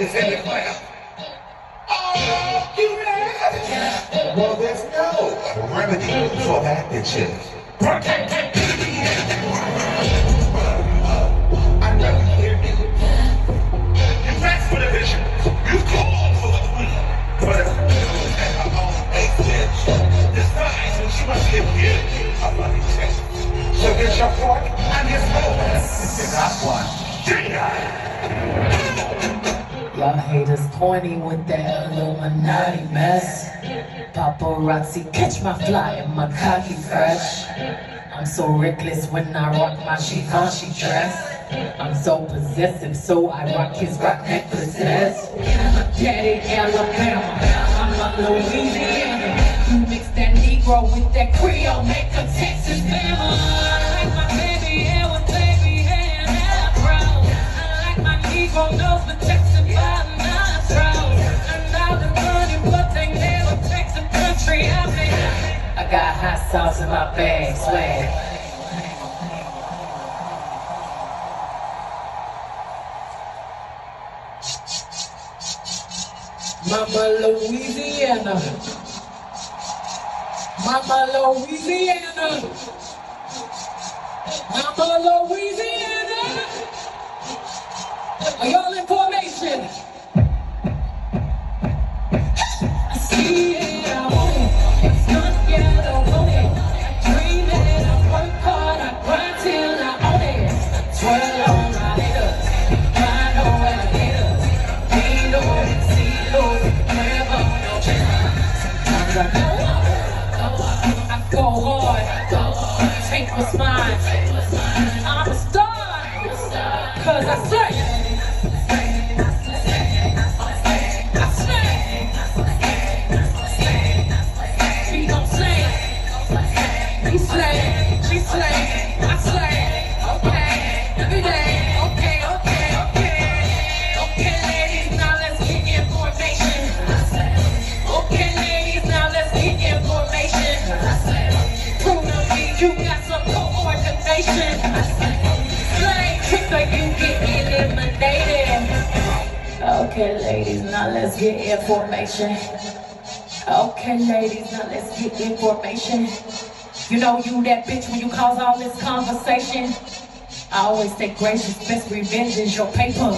is in the class. Oh, you mad? Well, there's no remedy for that bitches. Protect that I never hear you. You asked for the vision. You called for the queen. But it's at her own eight bitch. Decides when she must give you a money check. So get your fork and his moment. It's not one. Did I? Y'all haters corny with that Illuminati mess. Paparazzi catch my fly and my cocky fresh. I'm so reckless when I rock my Givenchy dress. I'm so possessive, so I rock his rock necklaces. Daddy Alabama, I'm a Louisiana. You mix that Negro with that Creole, make a Texas Bama. I like my baby hair with baby hair and afro. I like my Negro nose with sauce in my bag, swag. Mama Louisiana. Mama Louisiana. Mama Louisiana. Are y'all in formation? I see hard, I go hard, take what's mine. I'm a star, cause I you got some coordination. Slay, tricker, you get eliminated. Okay, ladies, now let's get information. Okay, ladies, now let's get information. You know you that bitch when you cause all this conversation. I always say gracious, best revenge is your paper.